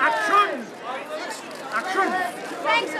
Action! Action! Thanks,